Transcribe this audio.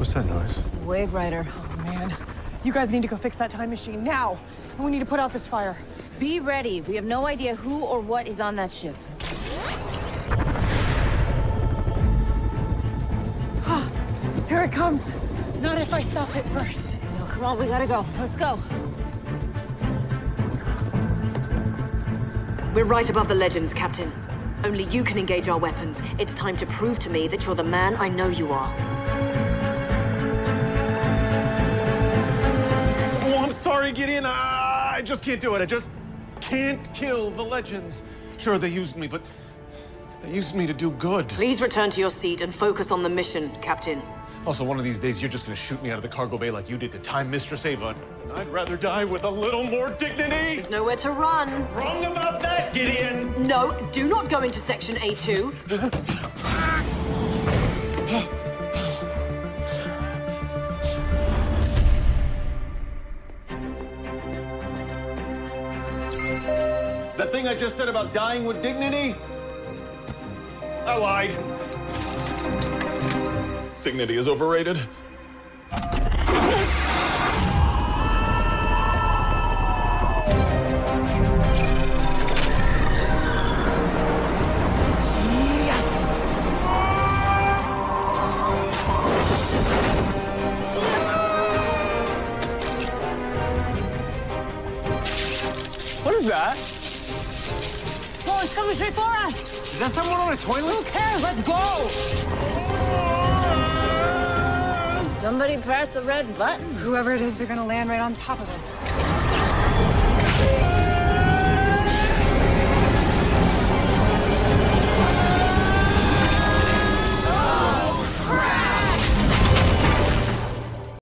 What's that noise? Waverider. Oh, man. You guys need to go fix that time machine now. And we need to put out this fire. Be ready. We have no idea who or what is on that ship. Ah, here it comes. Not if I stop it first. No, come on, we gotta go. Let's go. We're right above the legends, Captain. Only you can engage our weapons. It's time to prove to me that you're the man I know you are. I'm sorry, Gideon. I I just can't do it. I just can't kill the legends. Sure, they used me, but they used me to do good. Please return to your seat and focus on the mission, Captain. Also, one of these days, you're just gonna shoot me out of the cargo bay like you did to Time Mistress Ava. I'd rather die with a little more dignity. There's nowhere to run. Wrong about that, Gideon. No, do not go into Section A2. That thing I just said about dying with dignity? I lied. Dignity is overrated. What is that? Oh, it's coming straight for us. Is that someone on a toilet? Who cares? Let's go. Somebody press the red button. Whoever it is, they're gonna land right on top of us.